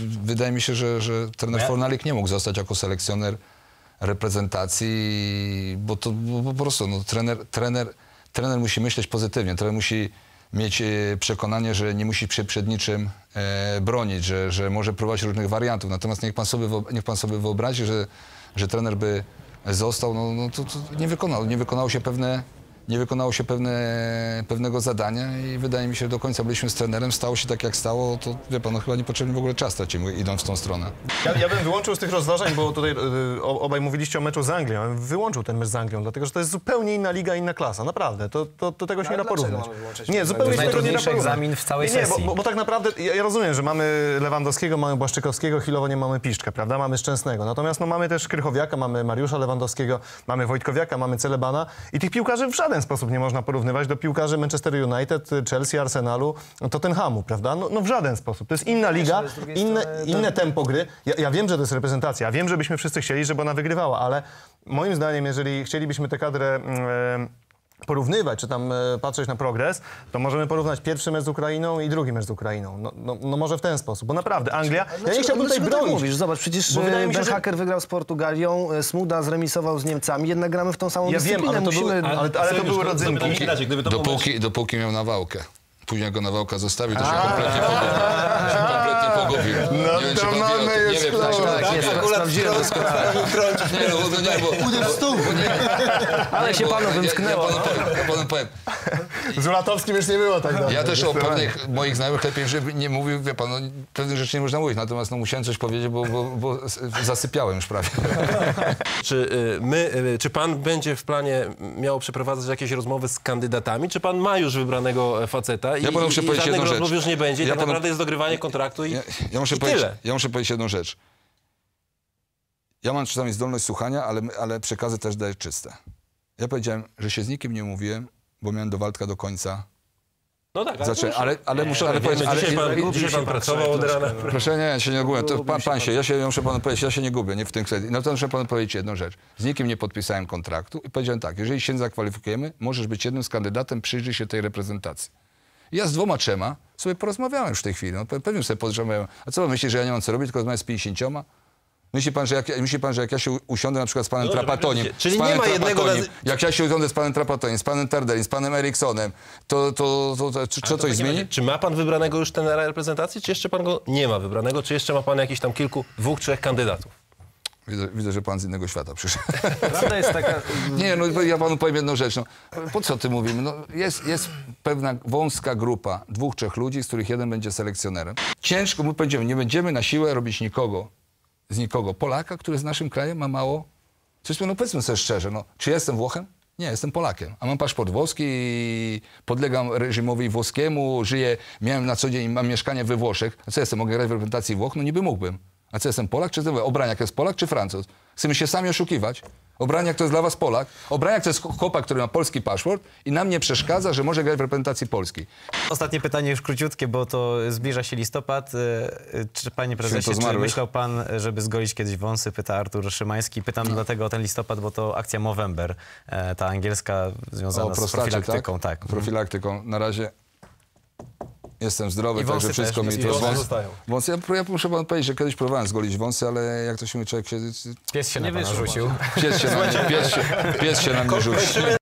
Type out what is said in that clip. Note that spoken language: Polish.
Wydaje mi się, że, że trener Fornalik nie mógł zostać jako selekcjoner reprezentacji, bo to bo po prostu no, trener, trener, trener musi myśleć pozytywnie, trener musi mieć e, przekonanie, że nie musi się przed niczym e, bronić, że, że może próbować różnych wariantów. Natomiast niech pan sobie, niech pan sobie wyobrazi, że, że trener by został, no, no to, to nie wykonał, nie wykonało się pewne nie wykonało się pewne, pewnego zadania i wydaje mi się, że do końca byliśmy z trenerem, stało się tak jak stało, to wie pan, no chyba niepotrzebnie w ogóle czas tracimy idąc w tą stronę. Ja, ja bym wyłączył z tych rozważań, bo tutaj y, o- obaj mówiliście o meczu z Anglią. Ja bym wyłączył ten mecz z Anglią, dlatego że to jest zupełnie inna liga, inna klasa. Naprawdę. To, to, to tego się nie da porównać. Nie, zupełnie się tego nie da Najtrudniejszy porównać. egzamin w całej nie, nie, bo, sesji. bo, bo tak naprawdę ja, ja rozumiem, że mamy Lewandowskiego, mamy Błaszczykowskiego, chwilowo nie mamy Piszczkę, prawda? Mamy Szczęsnego. Natomiast no, mamy też Krychowiaka, mamy Mariusza Lewandowskiego, mamy Wojtkowiaka, mamy Celebana i tych piłkarzy w żaden sposób nie można porównywać do piłkarzy Manchester United, Chelsea, Arsenalu, Tottenhamu, prawda? No, no w żaden sposób. To jest inna liga, inne, inne tempo gry. Ja, ja wiem, że to jest reprezentacja, ja wiem, że byśmy wszyscy chcieli, żeby ona wygrywała, ale moim zdaniem, jeżeli chcielibyśmy tę kadrę e, porównywać, czy tam e, patrzeć na progres, to możemy porównać pierwszy mecz z Ukrainą i drugi mecz z Ukrainą. No, no, no może w ten sposób, bo naprawdę Anglia, ja nie chciałbym tutaj tak bronić. mówisz? Zobacz, przecież Bo wydaje mi się, Ben że- wygrał z Portugalią, e, Smuda zremisował z Niemcami, jednak gramy w tą samą Ja wiem, dyscyplinę. ale to były- Musimy... ale- ale to były rodzynki. mecz- Dopóki, dopóki miał nawałkę. Później go nawałka zostawił, to się kompletnie pogubił. pogubił. No nie wiem, mamy tym- nie jest wiem, klaus. czy- Tak, jest, sprawdziłem doskonale. Nie, no, no nie, bo... Uderz w stół! Ale się panu wymsknęło. Ja, ja, panu powiem, ja panu powiem. Z Ulatowskim już nie było tak dobrze. Ja też o pewnych moich znajomych lepiej, żeby nie mówił, wie pan, no, pewnych rzeczy nie można mówić, natomiast no, musiałem coś powiedzieć, bo, bo, bo zasypiałem już prawie. Czy y, my, y, czy pan będzie w planie miał przeprowadzać jakieś rozmowy z kandydatami, czy pan ma już wybranego e, faceta i, Ja panu muszę i, i żadnych jedną rozmów rzecz. już nie będzie, Ja tak panu- naprawdę jest dogrywanie kontraktu i, Ja, ja, muszę i powiedzieć, tyle. ja muszę powiedzieć jedną rzecz. Ja mam czasami zdolność słuchania, ale, ale przekazy też daję czyste. Ja powiedziałem, że się z nikim nie mówiłem, bo miałem do Waldka do końca. No tak, ale, Zaczę, ale, ale muszę ale powiedzieć... Ale, dzisiaj pan, i- dzisiaj pan pracował od rana. Proszę nie, ja się nie gubię. To pan, pan się, ja się muszę panu powiedzieć, ja się nie gubię, nie w tym kwestii. No to muszę panu powiedzieć jedną rzecz. Z nikim nie podpisałem kontraktu i powiedziałem tak, jeżeli się zakwalifikujemy, możesz być jednym z kandydatem, przyjrzyj się tej reprezentacji. I ja z dwoma, trzema sobie porozmawiałem już w tej chwili. No, pe- pewnie sobie porozmawiałem. A co pan myśli, że ja nie mam co robić, tylko rozmawiam z 50? Myśli pan, że jak, myśli pan, że jak ja się usiądę na przykład z panem No dobrze, Trapatoniem. Czyli z panem nie ma jednego Trapatoniem, nazy- jak ja się usiądę z panem Trapatoniem, z panem Tardelin, z panem Eriksonem, to, to, to, to, czy, co coś zmieni? Czy ma pan wybranego już tenera reprezentacji, czy jeszcze pan go nie ma wybranego, czy jeszcze ma pan jakiś tam kilku, dwóch, trzech kandydatów? Widzę, widzę, że pan z innego świata przyszedł. Prawda jest taka... Nie, no ja panu powiem jedną rzecz. No, po co ty mówimy? No, jest, jest pewna wąska grupa, dwóch, trzech ludzi, z których jeden będzie selekcjonerem. Ciężko, my powiedziemy, nie będziemy na siłę robić nikogo, z nikogo. Polaka, który z naszym krajem ma mało... Coś, no powiedzmy sobie szczerze, no, czy jestem Włochem? Nie, jestem Polakiem, a mam paszport włoski i podlegam reżimowi włoskiemu, żyję, miałem na co dzień, mam mieszkanie we Włoszech. A co jestem, mogę grać w reprezentacji Włoch? No niby mógłbym. A co jestem, Polak czy Obraniak jest Polak czy Francuz? Chcemy się sami oszukiwać. Obraniak to jest dla was Polak. Obraniak to jest chłopak, który ma polski paszport i nam nie przeszkadza, że może grać w reprezentacji polskiej. Ostatnie pytanie już króciutkie, bo to zbliża się listopad. E, e, Czy panie prezesie, czy myślał pan, żeby zgolić kiedyś wąsy? Pyta Artur Szymański. Pytam dlatego o ten listopad, bo to akcja Movember, e, ta angielska związana o z profilaktyką. tak? Tak. Profilaktyką. Na razie jestem zdrowy, także wszystko też, mi i to wąsy wąs- zostają. wąsy. Ja, ja muszę panu powiedzieć, że kiedyś próbowałem zgolić wąsy, ale jak to się mówi, człowiek się... Pies się na pana rzucił. Pies się na mnie, pies się, pies się na mnie rzuci.